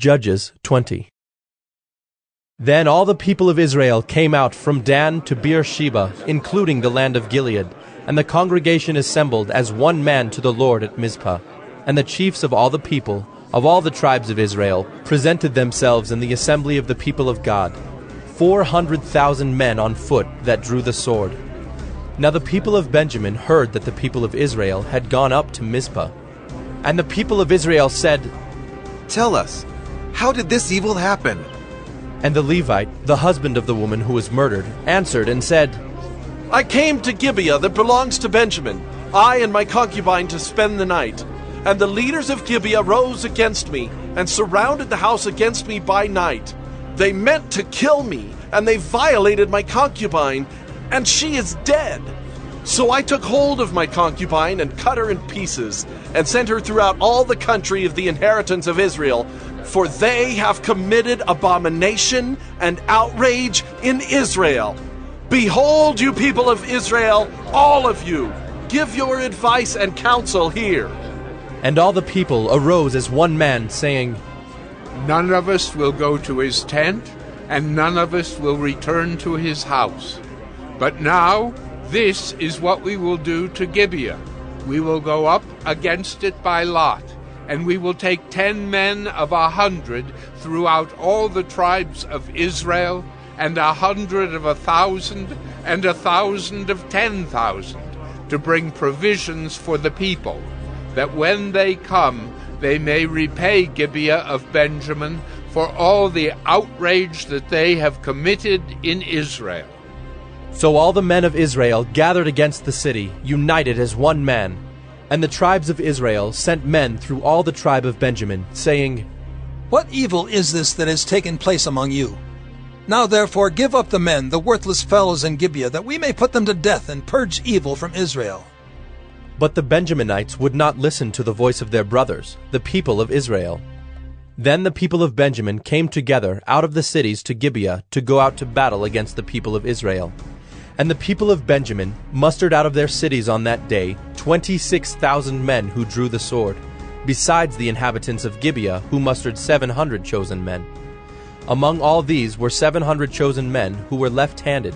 Judges 20. Then all the people of Israel came out from Dan to Beersheba, including the land of Gilead, and the congregation assembled as one man to the Lord at Mizpah. And the chiefs of all the people, of all the tribes of Israel, presented themselves in the assembly of the people of God, four hundred thousand men on foot that drew the sword. Now the people of Benjamin heard that the people of Israel had gone up to Mizpah. And the people of Israel said, Tell us, how did this evil happen? And the Levite, the husband of the woman who was murdered, answered and said, I came to Gibeah that belongs to Benjamin, I and my concubine to spend the night. And the leaders of Gibeah rose against me and surrounded the house against me by night. They meant to kill me, and they violated my concubine, and she is dead. So I took hold of my concubine and cut her in pieces, and sent her throughout all the country of the inheritance of Israel, for they have committed abomination and outrage in Israel. Behold, you people of Israel, all of you, give your advice and counsel here. And all the people arose as one man, saying, None of us will go to his tent, and none of us will return to his house. But now, this is what we will do to Gibeah. We will go up against it by lot, and we will take ten men of a hundred throughout all the tribes of Israel, and a hundred of a thousand, and a thousand of ten thousand, to bring provisions for the people, that when they come they may repay Gibeah of Benjamin for all the outrage that they have committed in Israel. So all the men of Israel gathered against the city, united as one man. And the tribes of Israel sent men through all the tribe of Benjamin, saying, What evil is this that has taken place among you? Now therefore give up the men, the worthless fellows in Gibeah, that we may put them to death and purge evil from Israel. But the Benjaminites would not listen to the voice of their brothers, the people of Israel. Then the people of Benjamin came together out of the cities to Gibeah to go out to battle against the people of Israel. And the people of Benjamin mustered out of their cities on that day twenty six thousand men who drew the sword, besides the inhabitants of Gibeah, who mustered seven hundred chosen men. Among all these were seven hundred chosen men who were left handed.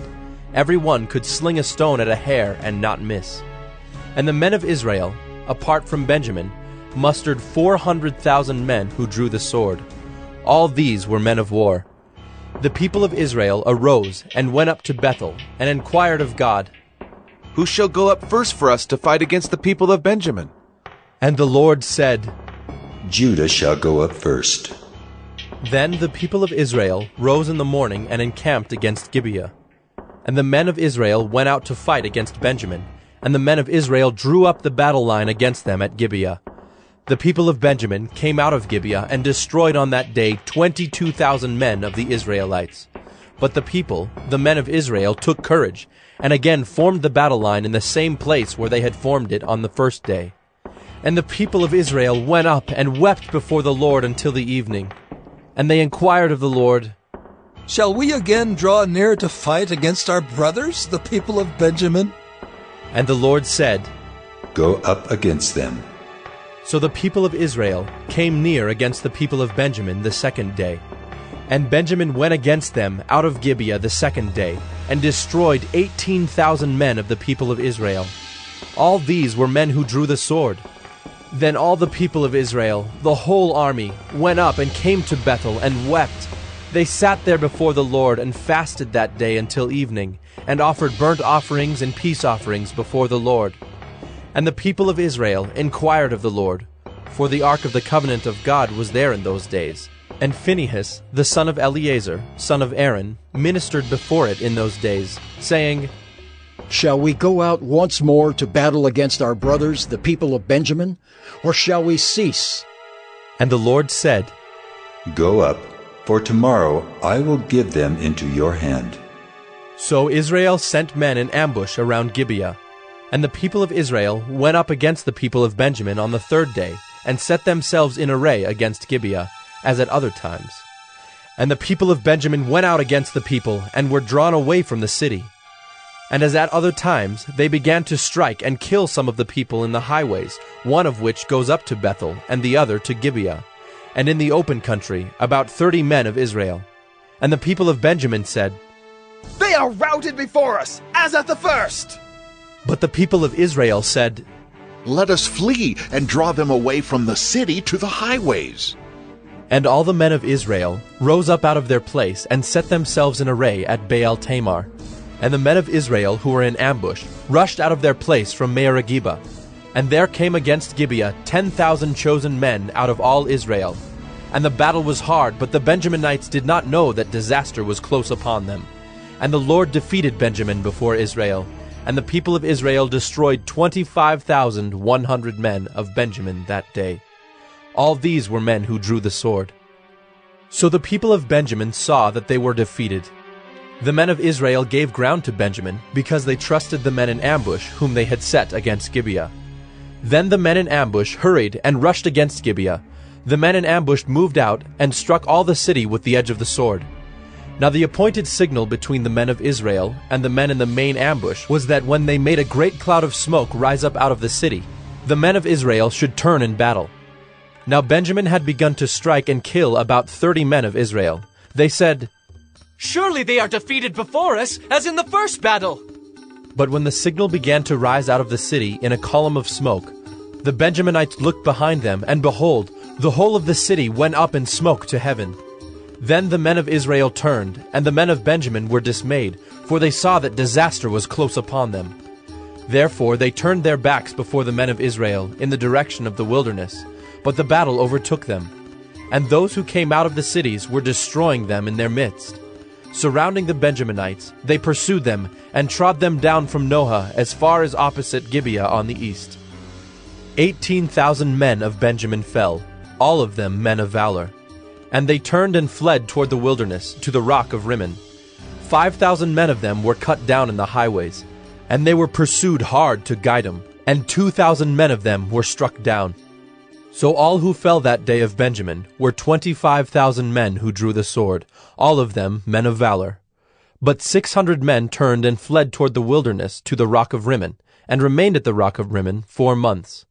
Every one could sling a stone at a hair and not miss. And the men of Israel, apart from Benjamin, mustered four hundred thousand men who drew the sword. All these were men of war. The people of Israel arose and went up to Bethel and inquired of God. Who shall go up first for us to fight against the people of Benjamin? And the Lord said, Judah shall go up first. Then the people of Israel rose in the morning and encamped against Gibeah. And the men of Israel went out to fight against Benjamin, and the men of Israel drew up the battle line against them at Gibeah. The people of Benjamin came out of Gibeah and destroyed on that day twenty-two thousand men of the Israelites. But the people, the men of Israel, took courage, and again formed the battle line in the same place where they had formed it on the first day. And the people of Israel went up and wept before the Lord until the evening. And they inquired of the Lord, Shall we again draw near to fight against our brothers, the people of Benjamin? And the Lord said, Go up against them. So the people of Israel came near against the people of Benjamin the second day. And Benjamin went against them out of Gibeah the second day, and destroyed eighteen thousand men of the people of Israel. All these were men who drew the sword. Then all the people of Israel, the whole army, went up and came to Bethel and wept. They sat there before the Lord and fasted that day until evening, and offered burnt offerings and peace offerings before the Lord. And the people of Israel inquired of the Lord, for the ark of the covenant of God was there in those days. And Phinehas, the son of Eleazar, son of Aaron, ministered before it in those days, saying, Shall we go out once more to battle against our brothers, the people of Benjamin, or shall we cease? And the Lord said, Go up, for tomorrow I will give them into your hand. So Israel sent men in ambush around Gibeah. And the people of Israel went up against the people of Benjamin on the third day, and set themselves in array against Gibeah, as at other times. And the people of Benjamin went out against the people, and were drawn away from the city. And as at other times, they began to strike and kill some of the people in the highways, one of which goes up to Bethel, and the other to Gibeah. and in the open country about thirty men of Israel. And the people of Benjamin said, They are routed before us, as at the first. But the people of Israel said, Let us flee and draw them away from the city to the highways. And all the men of Israel rose up out of their place and set themselves in array at Baal Tamar. And the men of Israel who were in ambush rushed out of their place from Maareh-geba. And there came against Gibeah ten thousand chosen men out of all Israel. And the battle was hard, but the Benjaminites did not know that disaster was close upon them. And the Lord defeated Benjamin before Israel, and the people of Israel destroyed twenty-five thousand one hundred men of Benjamin that day. All these were men who drew the sword. So the people of Benjamin saw that they were defeated. The men of Israel gave ground to Benjamin because they trusted the men in ambush whom they had set against Gibeah. Then the men in ambush hurried and rushed against Gibeah. The men in ambush moved out and struck all the city with the edge of the sword. Now the appointed signal between the men of Israel and the men in the main ambush was that when they made a great cloud of smoke rise up out of the city, the men of Israel should turn in battle. Now Benjamin had begun to strike and kill about thirty men of Israel. They said, Surely they are defeated before us, as in the first battle. But when the signal began to rise out of the city in a column of smoke, the Benjaminites looked behind them, and behold, the whole of the city went up in smoke to heaven. Then the men of Israel turned, and the men of Benjamin were dismayed, for they saw that disaster was close upon them. Therefore they turned their backs before the men of Israel in the direction of the wilderness, but the battle overtook them. And those who came out of the cities were destroying them in their midst. Surrounding the Benjaminites, they pursued them and trod them down from Nohah as far as opposite Gibeah on the east. Eighteen thousand men of Benjamin fell, all of them men of valor. And they turned and fled toward the wilderness, to the rock of Rimmon. Five thousand men of them were cut down in the highways, and they were pursued hard to Gidom, and two thousand men of them were struck down. So all who fell that day of Benjamin were twenty-five thousand men who drew the sword, all of them men of valor. But six hundred men turned and fled toward the wilderness to the rock of Rimmon, and remained at the rock of Rimmon four months.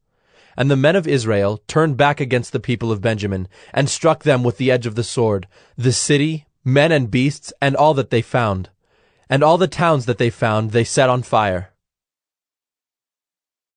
And the men of Israel turned back against the people of Benjamin, and struck them with the edge of the sword, the city, men and beasts, and all that they found. And all the towns that they found they set on fire.